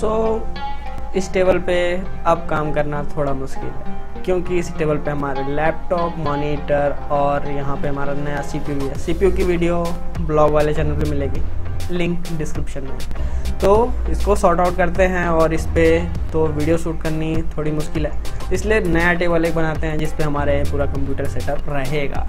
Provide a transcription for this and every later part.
सो इस टेबल पे अब काम करना थोड़ा मुश्किल है, क्योंकि इस टेबल पे हमारे लैपटॉप मॉनिटर और यहाँ पे हमारा नया सीपीयू है। सीपीयू की वीडियो ब्लॉग वाले चैनल पे मिलेगी लिंक डिस्क्रिप्शन में। तो इसको सॉर्ट आउट करते हैं और इस पर तो वीडियो शूट करनी थोड़ी मुश्किल है। इसलिए नया टेबल एक बनाते हैं जिस पे हमारे पूरा कंप्यूटर सेटअप रहेगा।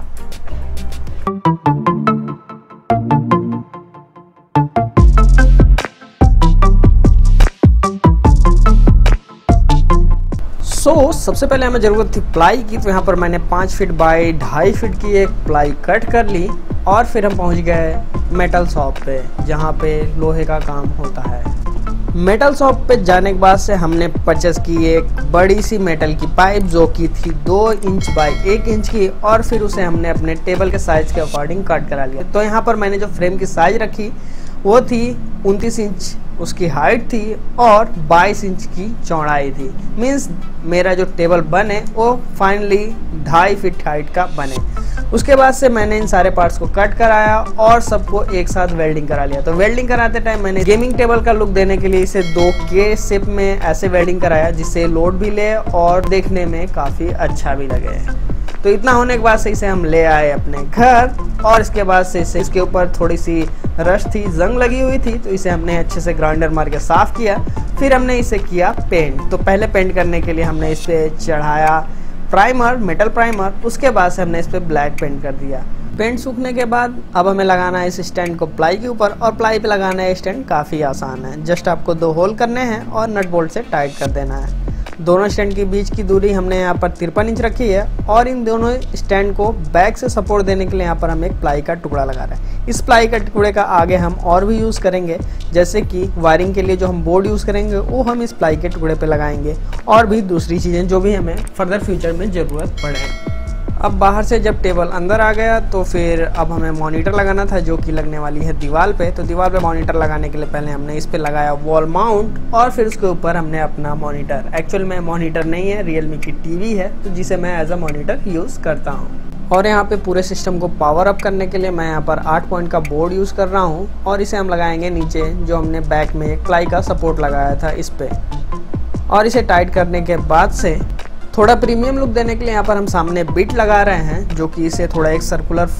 So, सबसे पहले हमें ज़रूरत थी प्लाई की तो यहाँ पर मैंने पाँच फीट बाई ढाई फीट की एक प्लाई कट कर ली और फिर हम पहुँच गए मेटल शॉप पे जहाँ पे लोहे का काम होता है। मेटल शॉप पे जाने के बाद से हमने परचेस की एक बड़ी सी मेटल की पाइप जो की थी दो इंच बाई एक इंच की और फिर उसे हमने अपने टेबल के साइज़ के अकॉर्डिंग कट करा लिया। तो यहाँ पर मैंने जो फ्रेम की साइज़ रखी वो थी उनतीस इंच उसकी हाइट थी और 22 इंच की चौड़ाई थी। मीन्स मेरा जो टेबल बने, वो फाइनली ढाई फिट हाइट का बने। उसके बाद से मैंने इन सारे पार्ट्स को कट कराया और सबको एक साथ वेल्डिंग करा लिया। तो वेल्डिंग कराते टाइम मैंने गेमिंग टेबल का लुक देने के लिए इसे दो के शेप में ऐसे वेल्डिंग कराया, जिससे लोड भी ले और देखने में काफ़ी अच्छा भी लगे। तो इतना होने के बाद से इसे हम ले आए अपने घर, और इसके बाद से इसे, इसके ऊपर थोड़ी सी रश थी, जंग लगी हुई थी तो इसे हमने अच्छे से ग्राइंडर मार के साफ़ किया। फिर हमने इसे किया पेंट। तो पहले पेंट करने के लिए हमने इस पर चढ़ाया प्राइमर, मेटल प्राइमर, उसके बाद से हमने इस पर ब्लैक पेंट कर दिया। पेंट सूखने के बाद अब हमें लगाना है इस स्टैंड को प्लाई के ऊपर, और प्लाई पे लगाना है स्टैंड काफ़ी आसान है। जस्ट आपको दो होल करने हैं और नट बोल्ट से टाइट कर देना है। दोनों स्टैंड के बीच की दूरी हमने यहाँ पर तिरपन इंच रखी है और इन दोनों स्टैंड को बैक से सपोर्ट देने के लिए यहाँ पर हम एक प्लाई का टुकड़ा लगा रहे हैं। इस प्लाई का टुकड़े का आगे हम और भी यूज़ करेंगे, जैसे कि वायरिंग के लिए जो हम बोर्ड यूज़ करेंगे, वो हम इस प्लाई के टुकड़े पर लगाएँगे और भी दूसरी चीज़ें जो भी हमें फर्दर फ्यूचर में ज़रूरत पड़े। अब बाहर से जब टेबल अंदर आ गया तो फिर अब हमें मॉनिटर लगाना था, जो कि लगने वाली है दीवार पे। तो दीवार पे मॉनिटर लगाने के लिए पहले हमने इस पे लगाया वॉल माउंट और फिर उसके ऊपर हमने अपना मॉनिटर एक्चुअल में मॉनिटर नहीं है रियलमी की टीवी है तो जिसे मैं एज अ मॉनिटर यूज़ करता हूँ। और यहाँ पे पूरे सिस्टम को पावर अप करने के लिए मैं यहाँ पर आठ पॉइंट का बोर्ड यूज़ कर रहा हूँ, और इसे हम लगाएँगे नीचे, जो हमने बैक में क्लाई का सपोर्ट लगाया था इस पर और इसे टाइट करने के बाद से थोड़ा प्रीमियम लुक देने के लिए यहाँ पर हम सामने बिट लगा रहे हैं, जो कि इसे थोड़ा एक सर्कुलर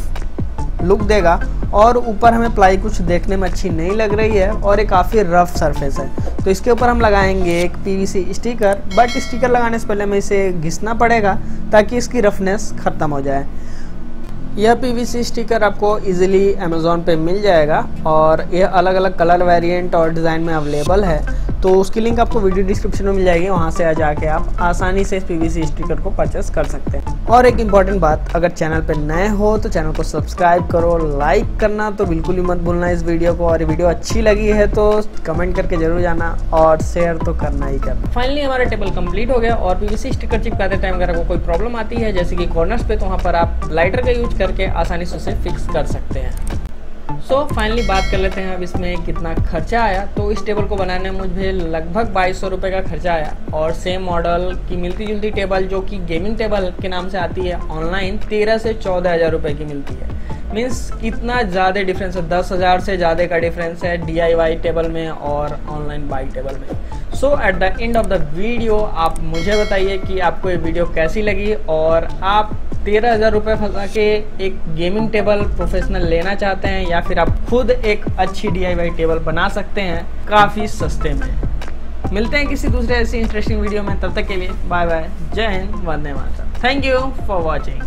लुक देगा। और ऊपर हमें प्लाई कुछ देखने में अच्छी नहीं लग रही है और ये काफ़ी रफ सरफेस है। तो इसके ऊपर हम लगाएँगे एक पीवीसी स्टिकर बट स्टिकर लगाने से पहले हमें इसे घिसना पड़ेगा ताकि इसकी रफनेस ख़त्म हो जाए। यह पीवीसी स्टिकर आपको इजीली अमेज़ोन पे मिल जाएगा और यह अलग अलग कलर वेरिएंट और डिज़ाइन में अवेलेबल है। तो उसकी लिंक आपको वीडियो डिस्क्रिप्शन में मिल जाएगी, वहाँ से आ जाके आप आसानी से इस पीवीसी स्टिकर को परचेस कर सकते हैं। और एक इंपॉर्टेंट बात, अगर चैनल पर नए हो तो चैनल को सब्सक्राइब करो लाइक करना तो बिल्कुल ही मत भूलना इस वीडियो को। और वीडियो अच्छी लगी है तो कमेंट करके ज़रूर जाना और शेयर तो करना ही करना। फाइनली हमारा टेबल कंप्लीट हो गया और पीवीसी स्टिकर चिपकाते टाइम अगर आपको कोई प्रॉब्लम आती है, जैसे कि कॉर्नर्स पे तो वहाँ पर आप लाइटर का यूज़ करके आसानी से उसे फिक्स कर सकते हैं। सो so, फाइनली बात कर लेते हैं अब इसमें कितना खर्चा आया। तो इस टेबल को बनाने में मुझे लगभग बाईस सौ का खर्चा आया। और सेम मॉडल की मिलती जुलती टेबल जो कि गेमिंग टेबल के नाम से आती है ऑनलाइन तेरह से चौदह हज़ार की मिलती है। मीन्स कितना ज़्यादा डिफरेंस है? दस हज़ार से ज़्यादा का डिफरेंस है डी टेबल में और ऑनलाइन बाइक टेबल में। So at the end of the video आप मुझे बताइए कि आपको ये वीडियो कैसी लगी और आप तेरह हज़ार रुपये फंसा के एक गेमिंग टेबल प्रोफेशनल लेना चाहते हैं या फिर आप खुद एक अच्छी DIY टेबल बना सकते हैं, काफ़ी सस्ते में। मिलते हैं किसी दूसरे ऐसी इंटरेस्टिंग वीडियो में, तब तक के लिए बाय बाय जय हिंद, वंदे मातरम। Thank you for watching